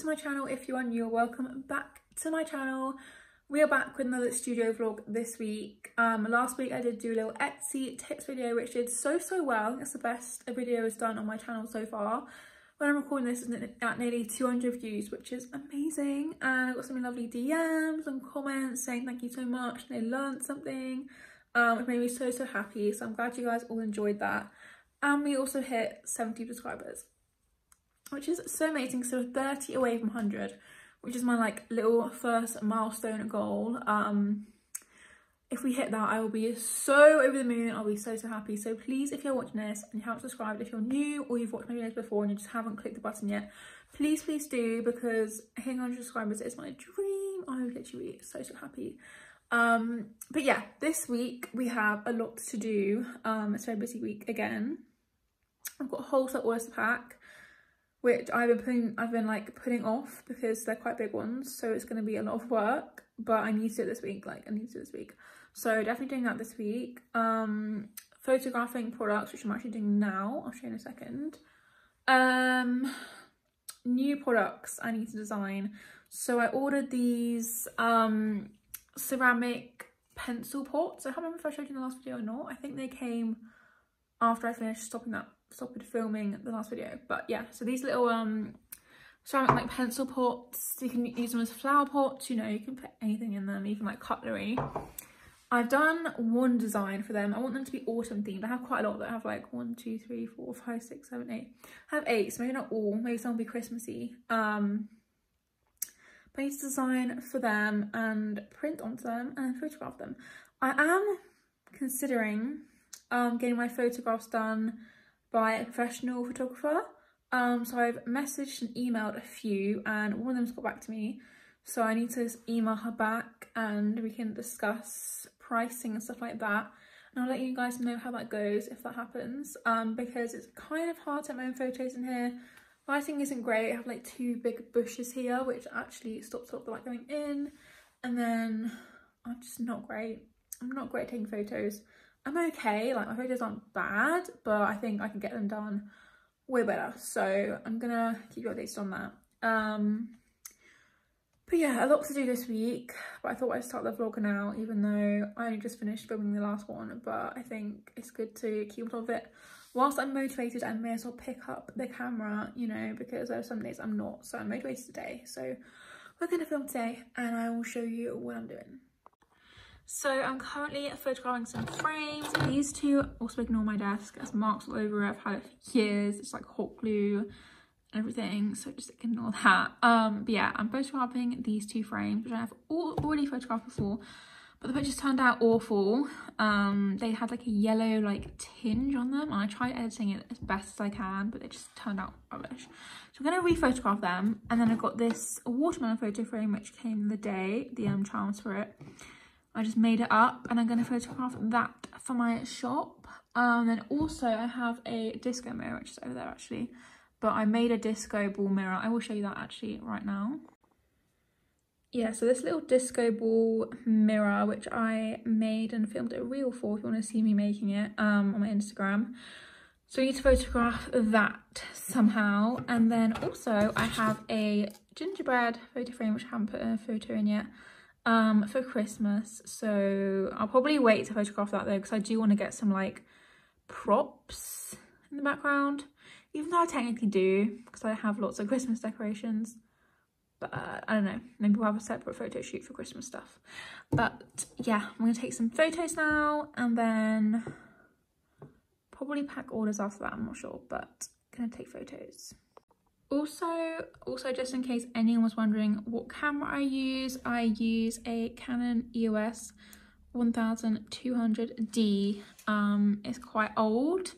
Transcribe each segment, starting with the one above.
to my channel. If you are new, welcome back to my channel. We are back with another studio vlog this week. Um, last week I did do a little Etsy tips video which did so, so well. It's the best a video has done on my channel so far. When I'm recording this, it's at nearly 200 views, which is amazing. And I got some lovely DMs and comments saying thank you so much. They learned something. Um, it made me so, so happy. So I'm glad you guys all enjoyed that. And we also hit 70 subscribers which is so amazing. So 30 away from 100, which is my like little first milestone goal. Um, if we hit that, I will be so over the moon. I'll be so, so happy. So please, if you're watching this and you haven't subscribed, if you're new or you've watched my videos before and you just haven't clicked the button yet, please, please do because hitting 100 subscribers is my dream. I would literally so, so happy. Um, but yeah, this week we have a lot to do. Um, it's a very busy week again. I've got a whole set orders to pack which I've been putting, I've been like putting off because they're quite big ones. So it's going to be a lot of work, but I need to do it this week. Like I need to do it this week. So definitely doing that this week. Um, photographing products, which I'm actually doing now. I'll show you in a second. Um, new products I need to design. So I ordered these um, ceramic pencil pots. I can't remember if I showed you in the last video or not. I think they came after I finished stopping that stopped filming the last video but yeah so these little um ceramic like pencil pots you can use them as flower pots you know you can put anything in them even like cutlery I've done one design for them. I want them to be autumn themed. I have quite a lot that have like one, two, three, four, five, six, seven, eight. I have eight, so maybe not all. Maybe some will be Christmassy. Um, to design for them and print onto them and photograph them. I am considering um, getting my photographs done by a professional photographer. Um, so I've messaged and emailed a few and one of them's got back to me. So I need to email her back and we can discuss pricing and stuff like that. And I'll let you guys know how that goes if that happens. Um, because it's kind of hard to take my own photos in here. Lighting isn't great. I have like two big bushes here, which actually stops up the light going in. And then I'm just not great. I'm not great at taking photos. I'm okay, like my photos aren't bad, but I think I can get them done way better. So I'm gonna keep you updated on that. Um, but yeah, a lot to do this week, but I thought I'd start the vlog now, even though I only just finished filming the last one, but I think it's good to keep on top of it. Whilst I'm motivated, I may as well pick up the camera, you know, because there are some days I'm not, so I'm motivated today. So we're gonna film today, and I will show you what I'm doing. So I'm currently photographing some frames. These two also ignore my desk as marks all over it. I've had it for years. It's like hot glue and everything. So just ignore that. Um, but yeah, I'm photographing these two frames, which I have all, already photographed before. But the pictures turned out awful. Um, they had like a yellow like tinge on them. And I tried editing it as best as I can, but it just turned out rubbish. So I'm going to re-photograph them. And then I've got this watermelon photo frame, which came the day, the um, charms for it. I just made it up and I'm going to photograph that for my shop. Um, then also I have a disco mirror, which is over there actually. But I made a disco ball mirror. I will show you that actually right now. Yeah, so this little disco ball mirror, which I made and filmed a reel for if you want to see me making it um, on my Instagram. So I need to photograph that somehow. And then also I have a gingerbread photo frame, which I haven't put a photo in yet um, for Christmas. So I'll probably wait to photograph that though because I do want to get some like props in the background. Even though I technically do because I have lots of Christmas decorations. But uh, I don't know, maybe we'll have a separate photo shoot for Christmas stuff. But yeah, I'm going to take some photos now and then probably pack orders after that, I'm not sure. But going to take photos. Also, also just in case anyone was wondering what camera I use, I use a Canon EOS 1200D. Um, it's quite old.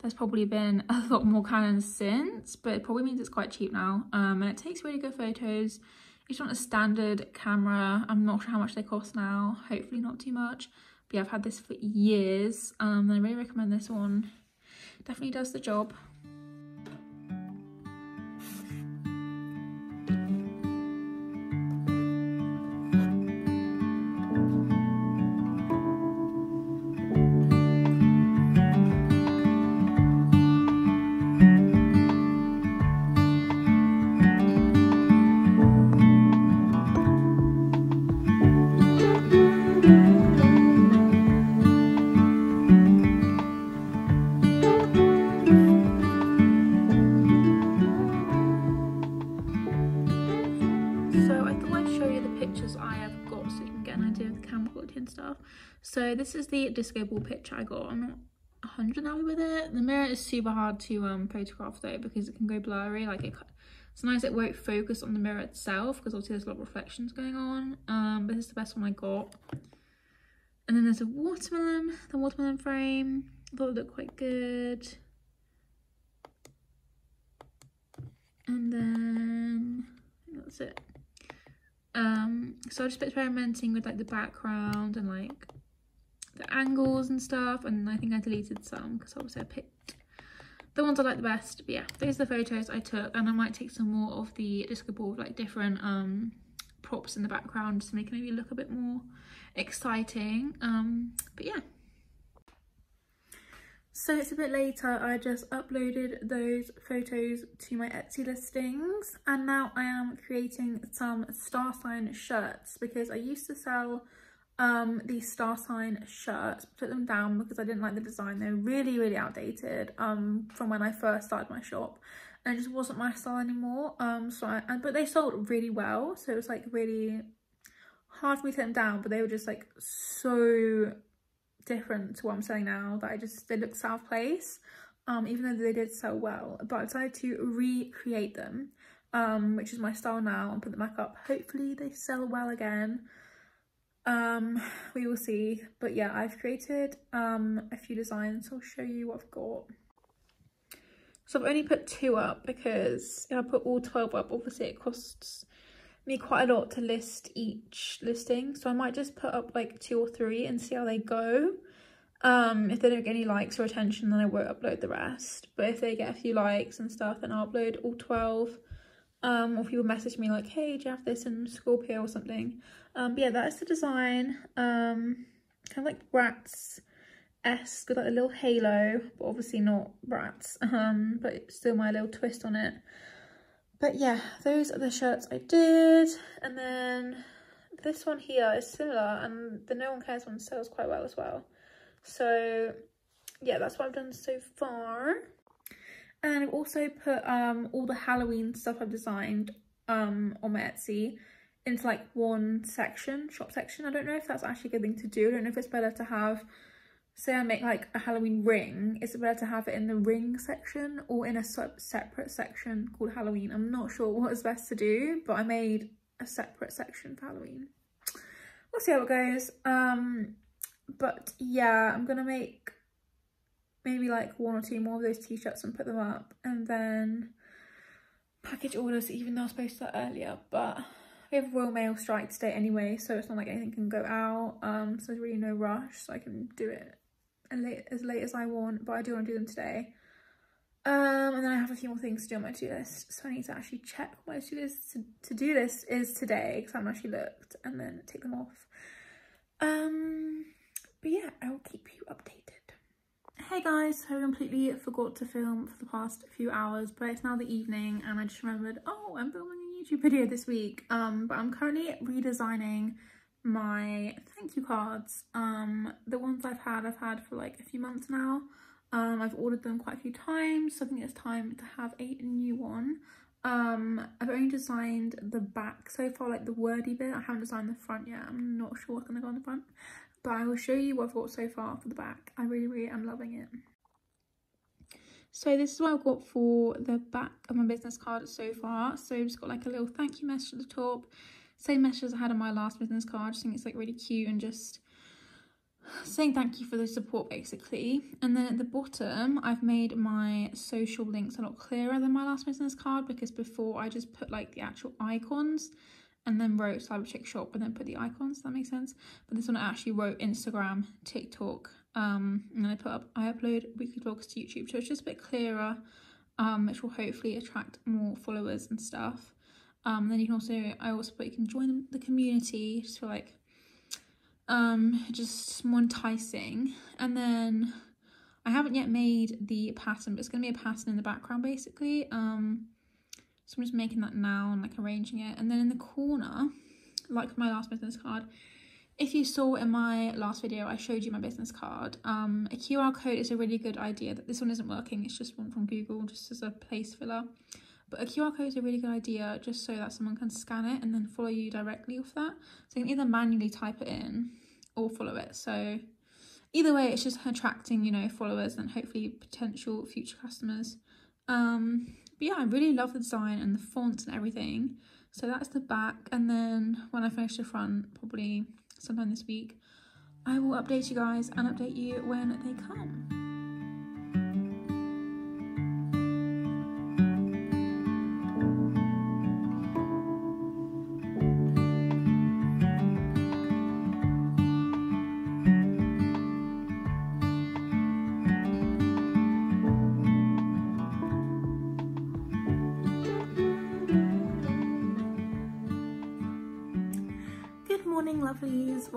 There's probably been a lot more Canons since, but it probably means it's quite cheap now. Um, and it takes really good photos. It's not a standard camera. I'm not sure how much they cost now. Hopefully not too much. But yeah, I've had this for years. Um, I really recommend this one. Definitely does the job. This is the disco ball picture I got. I'm not 100 happy with it. The mirror is super hard to um, photograph though because it can go blurry. Like it, sometimes it won't focus on the mirror itself because obviously there's a lot of reflections going on. Um, but this is the best one I got. And then there's a watermelon, the watermelon frame. I thought it looked quite good. And then that's it. Um, so I just experimenting with like the background and like angles and stuff and I think I deleted some because obviously I picked the ones I like the best. But yeah those are the photos I took and I might take some more of the disco ball like different um props in the background just to make it maybe look a bit more exciting. Um but yeah. So it's a bit later, I just uploaded those photos to my Etsy listings and now I am creating some star sign shirts because I used to sell um these star sign shirts put them down because i didn't like the design. They're really really outdated um from when i first started my shop. And it just wasn't my style anymore. Um so i but they sold really well. So it was like really hard for me to take them down but they were just like so different to what i'm selling now that i just they look south place um even though they did sell well. But i decided to recreate them um which is my style now and put them back up. Hopefully they sell well again um we will see. But yeah i've created um a few designs. I'll show you what i've got. So i've only put two up because if i put all 12 up. Obviously it costs me quite a lot to list each listing. So i might just put up like two or three and see how they go. Um if they don't get any likes or attention then i won't upload the rest. But if they get a few likes and stuff then i'll upload all 12 um or people message me like hey do you have this in scorpio or something um, but yeah, that is the design. Um, kind of like rats esque with like a little halo, but obviously not rats, Um, but still my little twist on it. But yeah, those are the shirts I did. And then this one here is similar and the No One Cares one sells quite well as well. So yeah, that's what I've done so far. And I've also put um, all the Halloween stuff I've designed um, on my Etsy into like one section, shop section. I don't know if that's actually a good thing to do. I don't know if it's better to have, say I make like a Halloween ring, is it better to have it in the ring section or in a separate section called Halloween? I'm not sure what is best to do, but I made a separate section for Halloween. We'll see how it goes. Um, but yeah, I'm gonna make maybe like one or two more of those t-shirts and put them up and then package orders even though I was supposed to that earlier but we have Royal Mail strike today anyway, so it's not like anything can go out. Um, so there's really no rush, so I can do it as late, as I want, but I do want to do them today. Um, and then I have a few more things to do on my to-do list, so I need to actually check what my to-do list, to, to-do list is today, because I haven't actually looked, and then take them off. Um, but yeah, I will keep you updated. Hey guys, so I completely forgot to film for the past few hours, but it's now the evening, and I just remembered, oh, I'm filming a YouTube video this week, um, but I'm currently redesigning my thank you cards. Um, the ones I've had, I've had for like a few months now. Um, I've ordered them quite a few times, so I think it's time to have a new one. Um, I've only designed the back so far, like the wordy bit. I haven't designed the front yet. I'm not sure what's going to go on the front, but I will show you what I've got so far for the back. I really, really am loving it. So this is what I've got for the back of my business card so far. So just got like a little thank you message at the top. Same message as I had on my last business card. I just think it's like really cute and just saying thank you for the support basically. And then at the bottom, I've made my social links a lot clearer than my last business card because before I just put like the actual icons and then wrote Cyber Chick Shop and then put the icons, that makes sense. But this one I actually wrote Instagram, TikTok, um, and then I put up, I upload weekly vlogs to YouTube, so it's just a bit clearer, um, which will hopefully attract more followers and stuff. Um, then you can also, I also put you can join the community, just for like, um, just more enticing. And then I haven't yet made the pattern, but it's going to be a pattern in the background basically. Um, so I'm just making that now and like arranging it. And then in the corner, like my last business card, if you saw in my last video, I showed you my business card. Um, a QR code is a really good idea. That This one isn't working, it's just one from Google, just as a place filler. But a QR code is a really good idea just so that someone can scan it and then follow you directly off that. So you can either manually type it in or follow it. So either way, it's just attracting, you know, followers and hopefully potential future customers. Um, but yeah, I really love the design and the fonts and everything. So that's the back. And then when I finish the front, probably sometime this week, I will update you guys and update you when they come.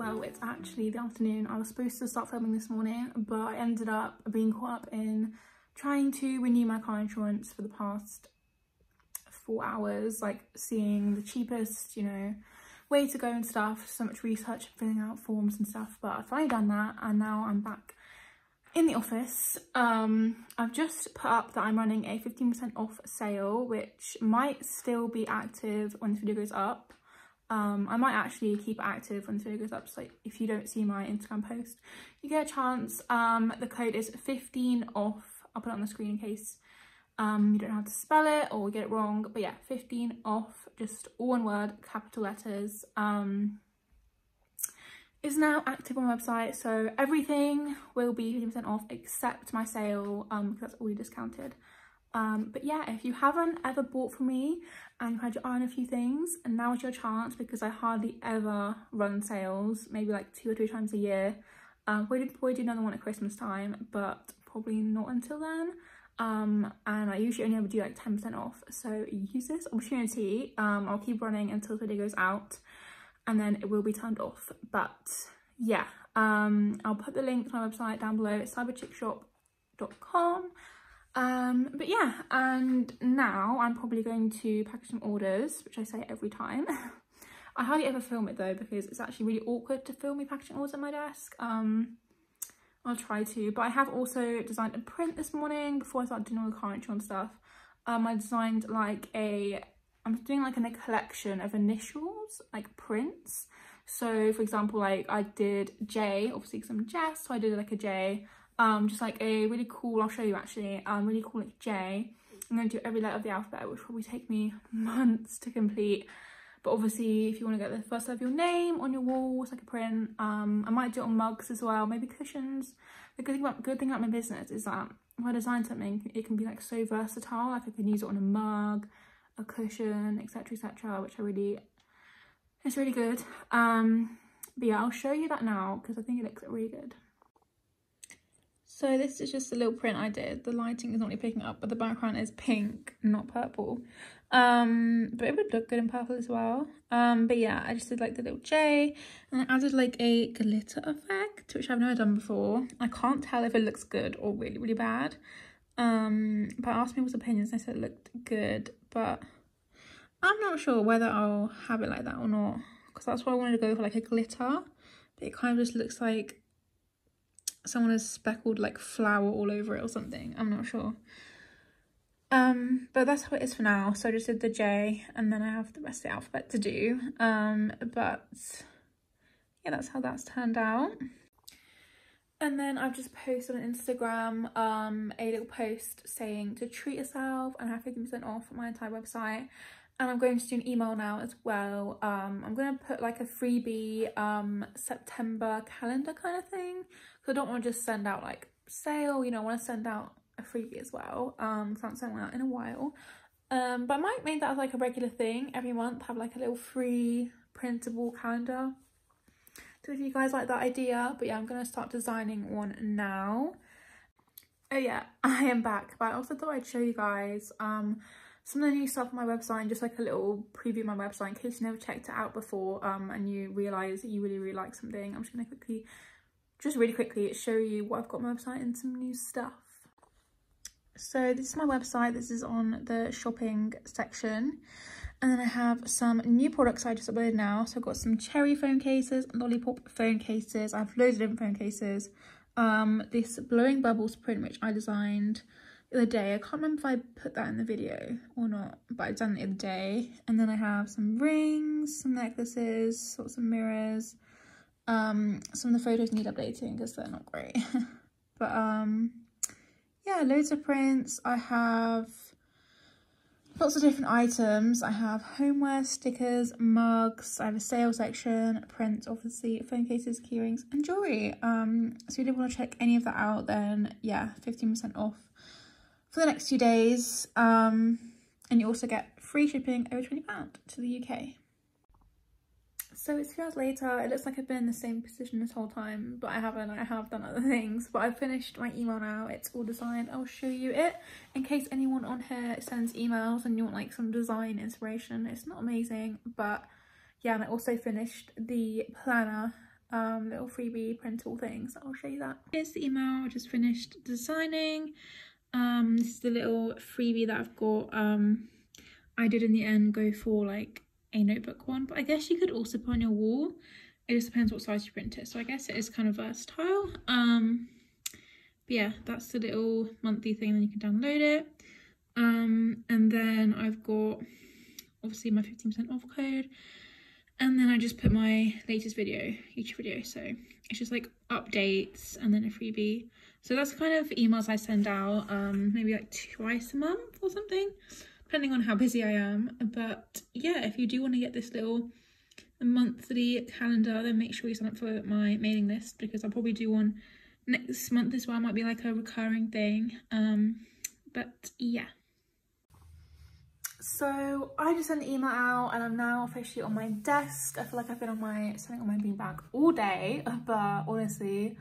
Well it's actually the afternoon. I was supposed to start filming this morning but i ended up being caught up in trying to renew my car insurance for the past four hours like seeing the cheapest you know way to go and stuff. So much research and filling out forms and stuff but i've finally done that and now i'm back in the office. Um i've just put up that i'm running a 15 percent off sale which might still be active when this video goes up um, I might actually keep it active when the video goes up, so if you don't see my Instagram post, you get a chance. Um, the code is 15 off. I'll put it on the screen in case um, you don't know how to spell it or get it wrong. But yeah, 15 off, just all one word, capital letters. Um, is now active on my website, so everything will be 50% off except my sale, um, because that's already discounted. Um, but yeah, if you haven't ever bought from me and you've had your eye on a few things, and now is your chance because I hardly ever run sales, maybe like two or three times a year. Um, we did probably do another one at Christmas time, but probably not until then. Um, and I usually only ever do like 10% off. So use this opportunity. Um, I'll keep running until the video goes out and then it will be turned off. But yeah, um, I'll put the link to my website down below. Cyberchickshop.com. Um, but yeah, and now I'm probably going to package some orders, which I say every time. I hardly ever film it though because it's actually really awkward to film me packaging orders at my desk. Um, I'll try to, but I have also designed a print this morning before I started doing all the car and stuff. Um, I designed like a, I'm doing like a collection of initials, like prints. So for example, like I did J, obviously because I'm Jess, so I did like a J um, just like a really cool, I'll show you actually, um, really cool like J. I'm going to do every letter of the alphabet, which probably take me months to complete. But obviously, if you want to get the first letter of your name on your walls, like a print, um, I might do it on mugs as well, maybe cushions. The good thing about, good thing about my business is that if I design something, it can be like so versatile. Like I can use it on a mug, a cushion, etc, etc, which I really, it's really good. Um, but yeah, I'll show you that now because I think it looks really good. So this is just a little print I did. The lighting is not really picking up, but the background is pink, not purple. Um, but it would look good in purple as well. Um, but yeah, I just did like the little J and I added like a glitter effect, which I've never done before. I can't tell if it looks good or really, really bad. Um, but I asked people's opinions, they said it looked good, but I'm not sure whether I'll have it like that or not. Because that's why I wanted to go for like a glitter. But it kind of just looks like someone has speckled like flour all over it or something. I'm not sure. Um, but that's how it is for now. So I just did the J and then I have the rest of the alphabet to do. Um, but yeah, that's how that's turned out. And then I've just posted on Instagram um, a little post saying to treat yourself and have 50% off my entire website and I'm going to do an email now as well. Um, I'm going to put like a freebie um, September calendar kind of thing. So I don't want to just send out like sale, you know, I want to send out a freebie as well. Um, I haven't sent one out in a while. Um, but I might make that as like a regular thing every month, have like a little free printable calendar. So if you guys like that idea, but yeah, I'm going to start designing one now. Oh yeah, I am back, but I also thought I'd show you guys um some of the new stuff on my website and just like a little preview of my website in case you never checked it out before um, and you realise that you really, really like something. I'm just going to quickly, just really quickly show you what I've got on my website and some new stuff. So this is my website. This is on the shopping section. And then I have some new products I just uploaded now. So I've got some cherry phone cases, lollipop phone cases. I have loads of different phone cases. Um, this blowing bubbles print, which I designed the day. I can't remember if I put that in the video or not, but I've done it the other day. And then I have some rings, some necklaces, sort of mirrors, Um, some of the photos need updating because they're not great. but um, yeah, loads of prints. I have lots of different items. I have homeware, stickers, mugs. I have a sale section, prints, obviously, phone cases, keyrings, and jewelry. Um, so if you did want to check any of that out, then yeah, 15% off for the next few days. Um, and you also get free shipping over £20 to the UK. So it's few hours later, it looks like I've been in the same position this whole time, but I haven't, I have done other things. But I've finished my email now, it's all designed, I'll show you it. In case anyone on here sends emails and you want like some design inspiration, it's not amazing, but yeah, and I also finished the planner, um, little freebie printable things, I'll show you that. Here's the email I just finished designing. Um, this is the little freebie that I've got. Um, I did in the end go for like a notebook one, but I guess you could also put on your wall. It just depends what size you print it. So I guess it is kind of versatile. Um, but yeah, that's the little monthly thing. Then you can download it. Um, and then I've got obviously my 15% off code. And then I just put my latest video, each video. So it's just like updates and then a freebie. So that's kind of emails I send out, um, maybe like twice a month or something depending on how busy I am. But yeah, if you do want to get this little monthly calendar, then make sure you sign up for my mailing list because I'll probably do one next month as well. It might be like a recurring thing. Um, but yeah. So I just sent the email out and I'm now officially on my desk. I feel like I've been on my sitting on my beanbag all day, but honestly,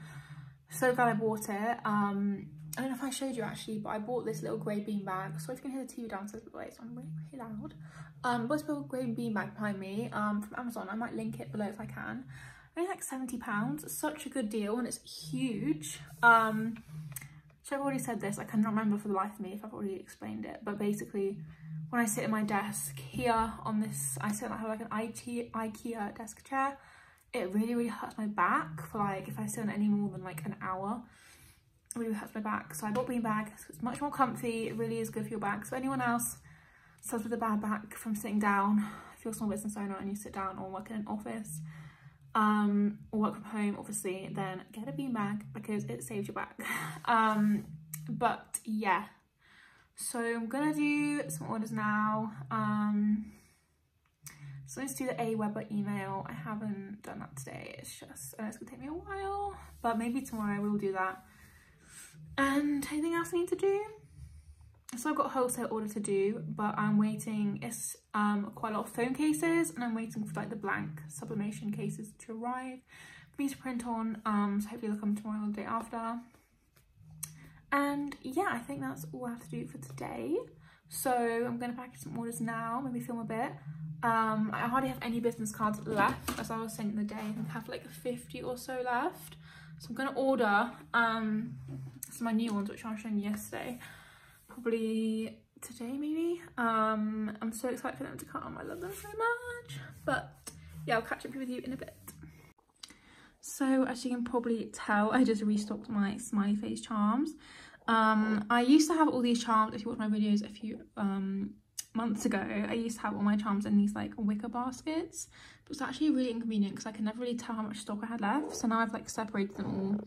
so glad I bought it. Um, I don't know if I showed you actually, but I bought this little grey bean bag. So if you can hear the TV downstairs, way, so I'm really, really loud. Um, but this little grey bean bag behind me um, from Amazon. I might link it below if I can. Only like £70, such a good deal and it's huge. Um, so I've already said this, I cannot remember for the life of me if I've already explained it. But basically, when I sit at my desk here on this, I sit I have like an IT, IKEA desk chair. It really, really hurts my back for like, if I sit on any more than like an hour it really hurts my back. So I bought beanbag. So it's much more comfy. It really is good for your back. So anyone else suffers with a bad back from sitting down, if you're a small business owner and you sit down or work in an office, um, or work from home, obviously, then get a beanbag because it saves your back. um, but yeah, so I'm gonna do some orders now. Um, so let's do the Aweber email. I haven't done that today. It's just, and it's gonna take me a while, but maybe tomorrow I will do that. And anything else I need to do? So I've got a wholesale order to do, but I'm waiting, it's um, quite a lot of phone cases and I'm waiting for like the blank sublimation cases to arrive for me to print on. Um, so hopefully they'll come tomorrow or the day after. And yeah, I think that's all I have to do for today. So I'm going to package some orders now, maybe film a bit. Um, I hardly have any business cards left, as I was saying the day. I have like 50 or so left. So I'm going to order um, some of my new ones, which I was showing yesterday. Probably today, maybe. Um, I'm so excited for them to come. I love them so much. But yeah, I'll catch up with you in a bit. So as you can probably tell, I just restocked my smiley face charms. Um, I used to have all these charms, if you watch my videos a few um, months ago, I used to have all my charms in these like wicker baskets. But it was actually really inconvenient because I could never really tell how much stock I had left. So now I've like separated them all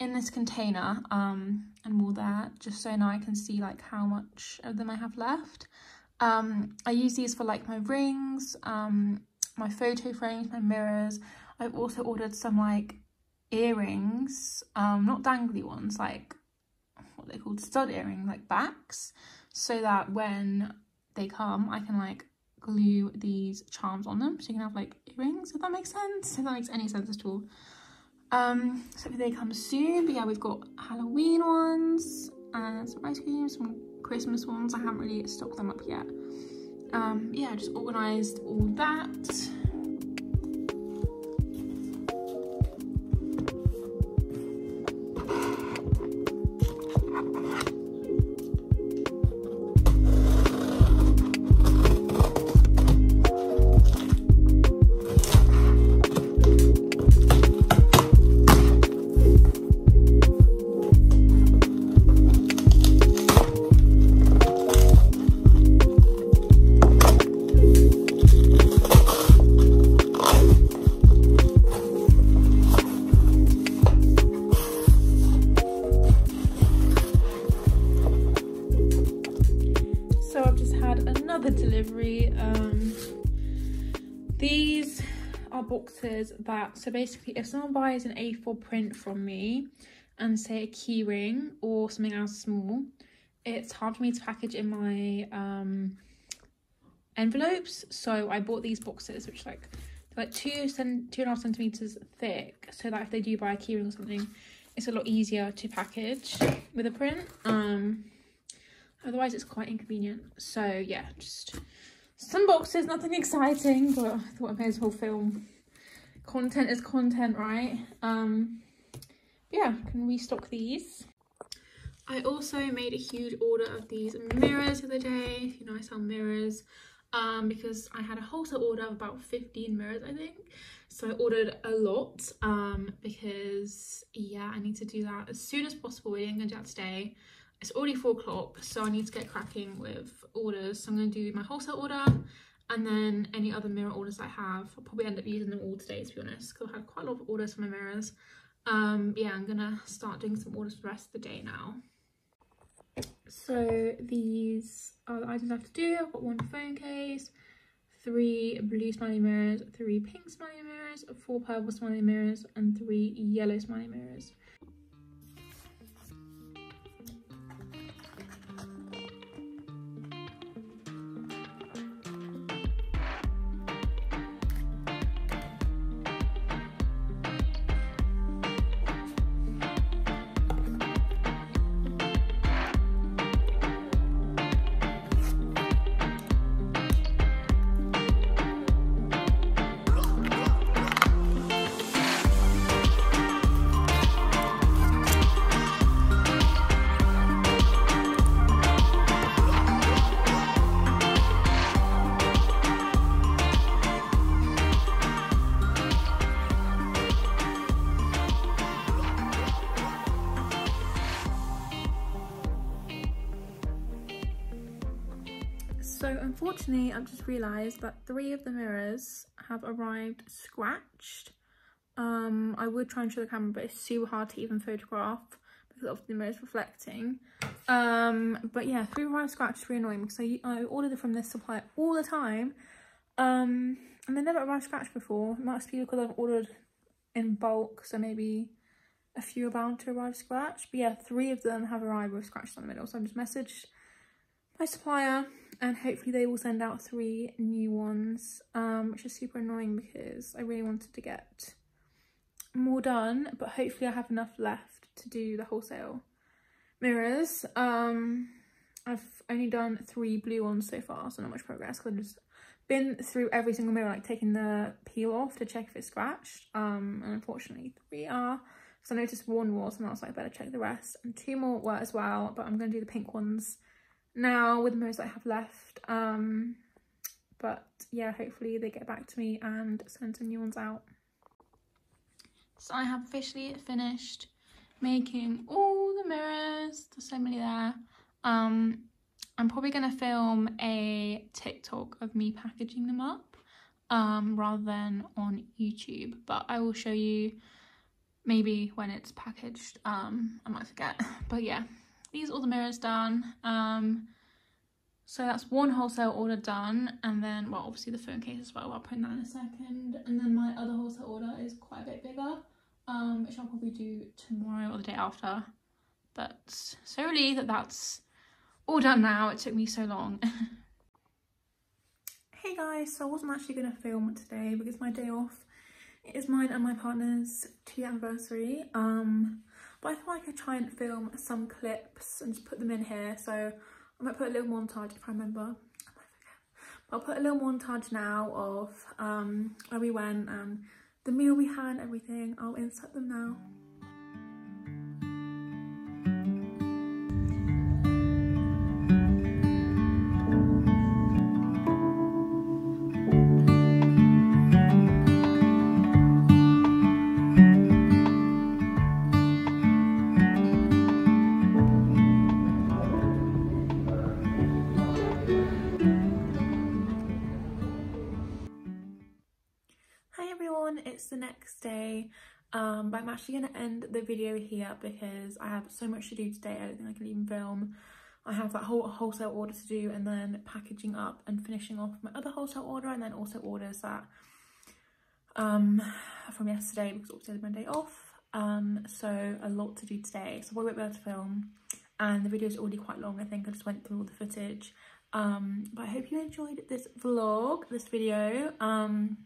in this container um, and more there just so now I can see like how much of them I have left. Um, I use these for like my rings, um, my photo frames, my mirrors. I've also ordered some like earrings, um, not dangly ones, like what they called stud earring, like backs, so that when they come I can like glue these charms on them so you can have like earrings if that makes sense, if that makes any sense at all. Um, so they come soon, but yeah, we've got Halloween ones and some ice cream, some Christmas ones. I haven't really stocked them up yet. Um, yeah, just organised all that. That, so basically if someone buys an A4 print from me and say a keyring or something else small, it's hard for me to package in my um, envelopes. So I bought these boxes, which like like two cent two and a half centimeters thick, so that if they do buy a keyring or something, it's a lot easier to package with a print. Um, otherwise it's quite inconvenient. So yeah, just some boxes, nothing exciting, but I thought I may as well film. Content is content, right? Um, yeah, can restock these. I also made a huge order of these mirrors the other day. You know, I sell mirrors um, because I had a wholesale order of about 15 mirrors, I think. So I ordered a lot um, because, yeah, I need to do that as soon as possible. We didn't go to that today. It's already four o'clock, so I need to get cracking with orders. So I'm going to do my wholesale order and then any other mirror orders I have. I'll probably end up using them all today, to be honest, because I've had quite a lot of orders for my mirrors. Um, yeah, I'm to start doing some orders for the rest of the day now. So these are the items I have to do. I've got one phone case, three blue smiley mirrors, three pink smiley mirrors, four purple smiley mirrors, and three yellow smiley mirrors. Unfortunately, I've just realised that three of the mirrors have arrived scratched. Um, I would try and show the camera, but it's super hard to even photograph because of the mirrors reflecting. Um, but yeah, three arrived scratched, really annoying because I, I it from this supplier all the time. Um, and they never arrived scratched before. It must be because I've ordered in bulk, so maybe a few are bound to arrive scratched. But yeah, three of them have arrived with scratches on the middle. So I've just messaged my supplier and hopefully they will send out three new ones um, which is super annoying because I really wanted to get more done but hopefully I have enough left to do the wholesale mirrors. Um, I've only done three blue ones so far so not much progress because I've just been through every single mirror like taking the peel off to check if it's scratched um, and unfortunately three are. So I noticed one was and I was like better check the rest and two more were as well but I'm going to do the pink ones now with the most I have left. Um, but yeah, hopefully they get back to me and send some new ones out. So I have officially finished making all the mirrors. There's so many there. Um, I'm probably going to film a TikTok of me packaging them up um, rather than on YouTube. But I will show you maybe when it's packaged. Um, I might forget. But yeah, these all the mirrors done. Um, so that's one wholesale order done. And then, well, obviously the phone case as well. I'll put that in a second. And then my other wholesale order is quite a bit bigger, um, which I'll probably do tomorrow or the day after. But so relieved that that's all done now. It took me so long. hey guys, so I wasn't actually going to film today because my day off is mine and my partner's two anniversary. Um, but I thought I could try and film some clips and just put them in here. So I might put a little montage if I remember. I'll put a little montage now of um, where we went and the meal we had and everything. I'll insert them now. Actually going to end the video here because I have so much to do today. I don't think I can even film. I have that whole wholesale order to do and then packaging up and finishing off my other wholesale order and then also orders that um from yesterday because obviously I had Monday off. Um so a lot to do today. So I won't be able to film and the video is already quite long I think I just went through all the footage. Um but I hope you enjoyed this vlog this video. Um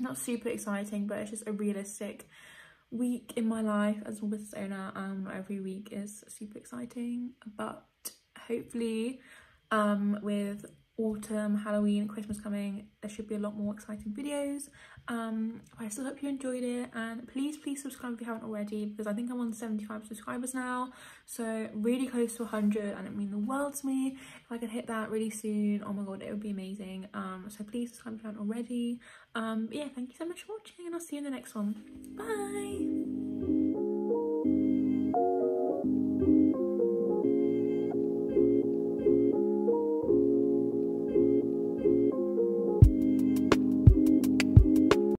not super exciting but it's just a realistic week in my life as a business owner um not every week is super exciting but hopefully um with autumn halloween christmas coming there should be a lot more exciting videos. Um i still hope you enjoyed it and please please subscribe if you haven't already because i think i'm on 75 subscribers now. So really close to 100 and it mean the world to me. If i could hit that really soon oh my god it would be amazing. Um so please subscribe if you haven't already. Um yeah thank you so much for watching and i'll see you in the next one. Bye